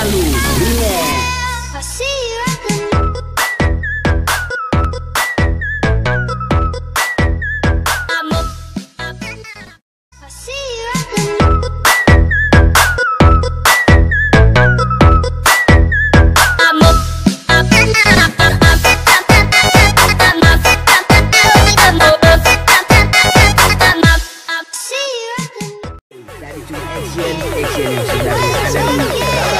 At the Dari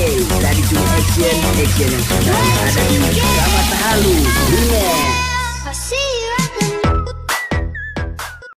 Oke, dari cuma action Action yang sudah ada di Kawat Halu